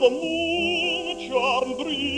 the moon charmed dream.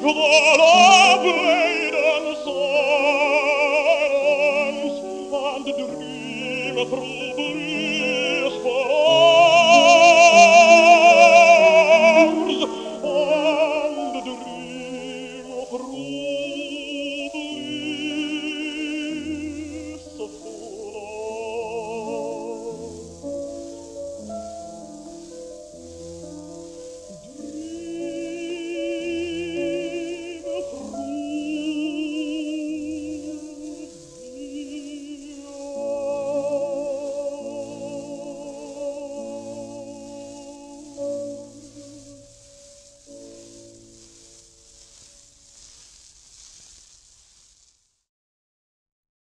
Probe